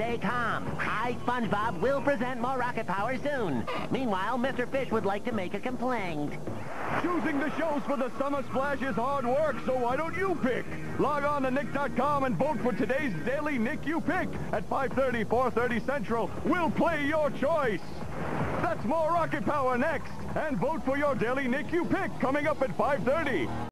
stay calm. I, SpongeBob, will present more rocket power soon. Meanwhile, Mr. Fish would like to make a complaint. Choosing the shows for the Summer Splash is hard work, so why don't you pick? Log on to Nick.com and vote for today's Daily Nick You Pick at 5.30, 4.30 Central. We'll play your choice. That's more rocket power next. And vote for your Daily Nick You Pick coming up at 5.30.